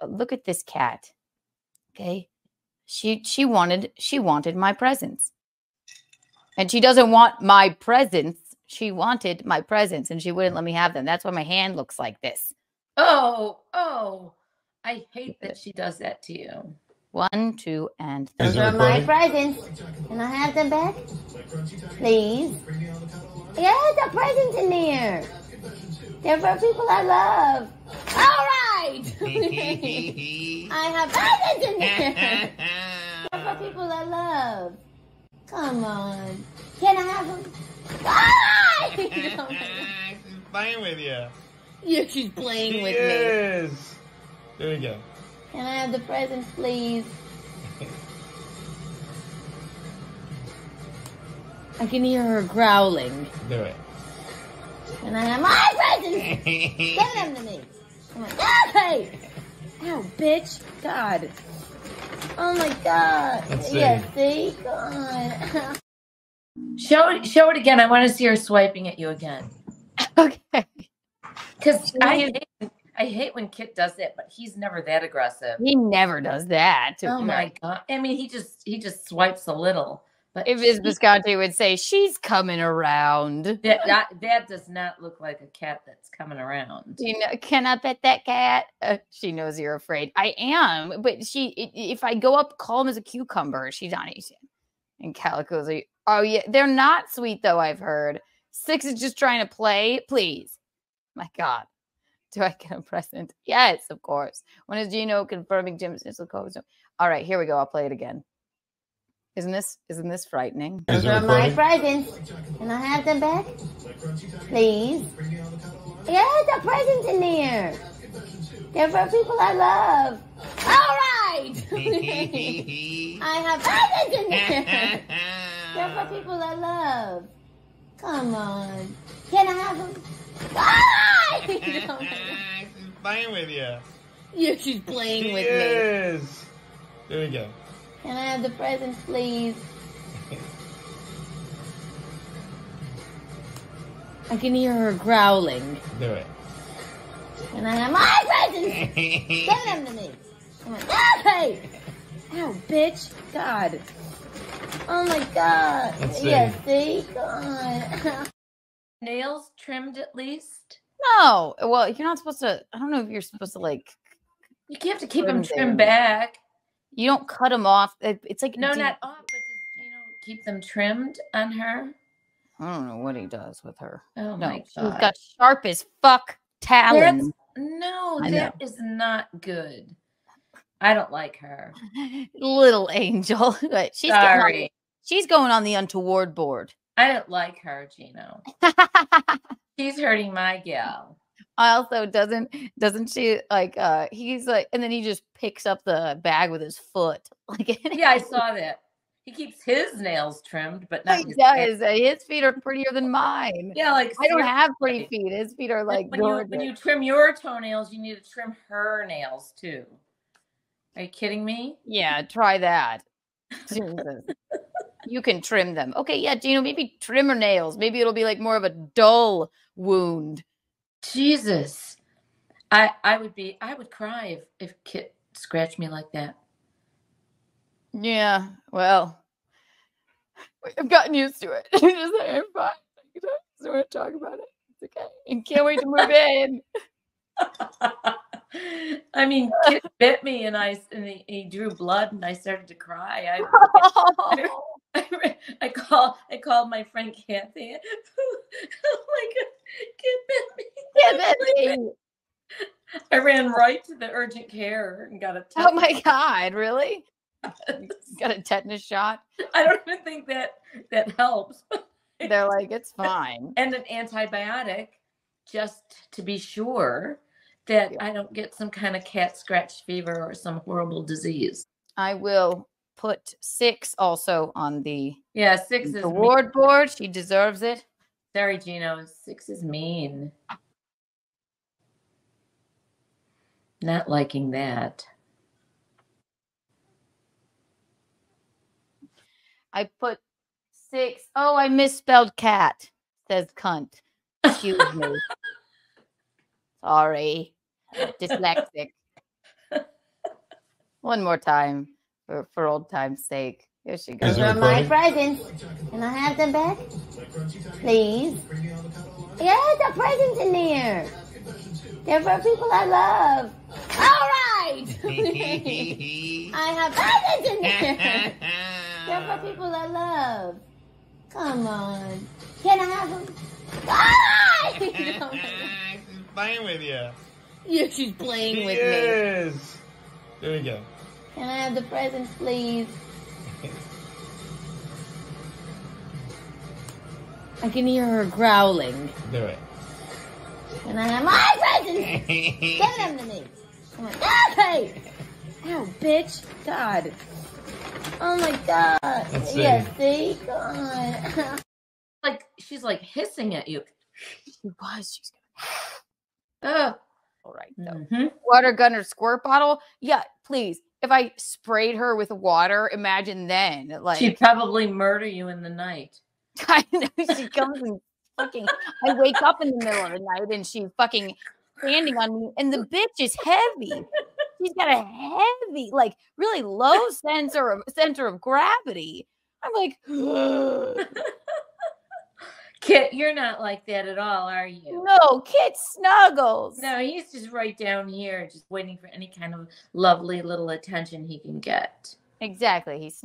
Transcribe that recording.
uh, look at this cat. Okay. She she wanted she wanted my presents. And she doesn't want my presents. She wanted my presents and she wouldn't let me have them. That's why my hand looks like this. Oh, oh. I hate that she does that to you. One, two, and three. Those are my presents. Can I have them back? Please? Yeah, the presents in there. They're for people I love. I have presents in there. They're for people I love. Come on. Can I have them? Right. She's playing with you. yeah, she's playing She with me. There you go. Can I have the presents, please? I can hear her growling. Do it. Can I have my presents? Give them to me. Come on. Okay. Ow, bitch. God. Oh my God. Let's see. Yeah, see? God. Show it show it again. I want to see her swiping at you again. Okay. Because I hate, I hate when Kit does that, but he's never that aggressive. He never does that. Oh my god! I mean, he just he just swipes a little, but If Ms. she- Bisconti would say, she's coming around. that, that that does not look like a cat that's coming around. You know, can I pet that cat? Uh, she knows you're afraid. I am, but she if I go up calm as a cucumber, she's not eating. And Calico's like, oh yeah, they're not sweet though. I've heard six is just trying to play. Please, my God, do I get a present? Yes, of course. When is Gino confirming Jim's initial code? All right, here we go. I'll play it again. Isn't this isn't this frightening? Is Those are my recording? presents. Can I have them back? Please? Yeah, the presents in there. They're for people I love. All right. I have presents in there. They're for people I love. Come on. Can I have them? All right. She's playing with you. yeah, she's playing She with me. is. There we go. Can I have the presents, please? I can hear her growling. Do it. Can I have my presents? Give them to me. Come on. Okay. Ow, bitch. God. Oh my God. Let's see. Yeah, see? God. Nails trimmed at least. No, well, you're not supposed to. I don't know if you're supposed to like. You have to keep them trimmed back. You don't cut them off. It's like No, do- not off, but does Gino keep them trimmed on her? I don't know what he does with her. Oh No, my she's god. got sharp as fuck talons. no, I that is not good. I don't like her. Little angel. But she's getting on- Sorry. she's going on the untoward board. I don't like her, Gino. She's hurting my gal. Also doesn't doesn't she like uh he's like and then he just picks up the bag with his foot like Yeah, I saw that. He keeps his nails trimmed, but not he his does uh, his feet are prettier than mine Yeah, like i don't have pretty feet his feet are like when you when you trim your toenails, you need to trim her nails too. Are you kidding me? yeah try that Jesus. you can trim them okay yeah Gino maybe trim her nails maybe it'll be like more of a dull wound Jesus. I I would be I would cry if if Kit scratched me like that. yeah well i've gotten used to it just like, i'm fine I don't want to talk about it it's okay and can't wait to move in I mean, Kit bit me and I and he, he drew blood and I started to cry. I I, I call I called my friend Kathy. oh my god, Kit bit that me. I ran right to the urgent care and got a Oh my god, really? Got a tetanus shot? I don't even think that that helps. They're like, it's fine. and an antibiotic just to be sure that Yeah. I don't get some kind of cat scratch fever or some horrible disease. I will put six also on the Yeah, six award board. She deserves it. Sorry, Gino. Six is mean. Not liking that. I put six. Oh, I misspelled cat. Says cunt. Excuse me. Sorry. Dyslexic. One more time for, for old time's sake. Here she goes. They're my presents. Can I have them back? Please? Yes, a presents in there. They're for people I love. All right. I have presents in there. They're for people I love. Come on. Can I have them? All right. She's playing with you. yeah, she's playing She with me. is. There we go. Can I have the presents, please? I can hear her growling. Do it. Can I have my presents? Give them to me. Come on. Okay. Ow, bitch. God. Oh my god. Let's see. Yeah, see? God. Like she's like hissing at you. She was. She's Ugh. all right though. Mhm. Water gun or squirt bottle? Yeah, please. If I sprayed her with water, imagine then. Like She'd probably murder you in the night. I know she comes and fucking. I wake up in the middle of the night and she fucking standing on me, and the bitch is heavy. She's got a heavy, like really low center of center of gravity. I'm like, Kit, you're not like that at all, are you? no, Kit snuggles. No, he's just right down here, just waiting for any kind of lovely little attention he can get. Exactly, he's snuggles.